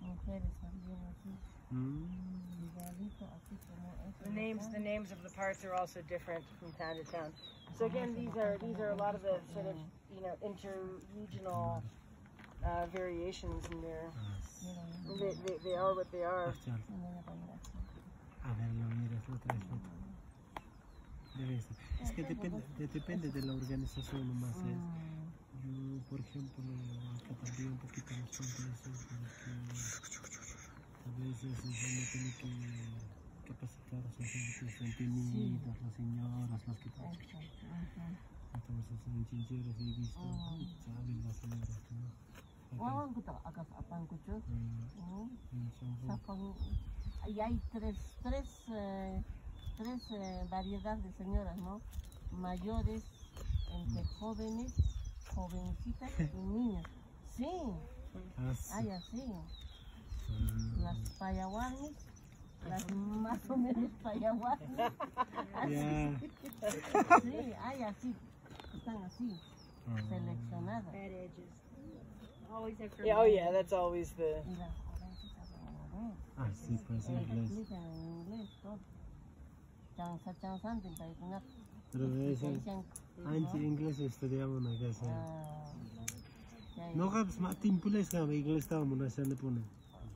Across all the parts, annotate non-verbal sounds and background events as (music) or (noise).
esto. Mujeres también así. Mm. Igualito, así como eso. The names, the names of the parts are also different from town to town. So again, these are these are a lot of the sort of you know inter-regional uh, variations, and they're they, they, they are what they are. Bakacağım. A ver, lo miras, lo traes foto. Debe ser. Es que depende, depende de la organización nomás. ¿eh? Yo, por ejemplo, acá también un poquito nos falta eso, porque veces uno tiene que capacitar a sus gente que son tímidas, las señoras, las que trabajan. Entonces, en chincheros he visto, saben las señoras, ¿no? Wawan ko to, akas apang ko Mm. Shanghai. Sapang, y hay tres, tres, eh, tres eh, variedades de señoras, ¿no? Mayores, entre jóvenes, jovencitas y niñas. Sí, Ah, sí. hay así. Las payaguanis, las más o menos payaguanis. (laughs) Ya. Sí, hay así, están así, Ah. seleccionadas. Bad edges. Always have Yeah, oh yeah, that's always the. Y las jovencitas en inglés. Sí, pues en inglés. explican en inglés todo. Chansa, chansantin, pa ikunak. Pero debe ser Dicen, anti-inglés estudiamos na kasi. ya, No ka, mas matimpules ka, may inglés tao mo na siya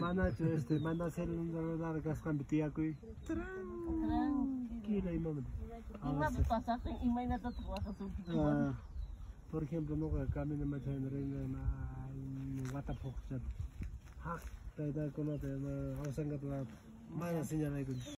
Mana që mana se në ndërëdare ka beti aku ako i Tranquila ima më Ima itu pasakë, tuh. i në Por ejemplo, kami në më en el rejnë Hak, da konote, Mana sinja në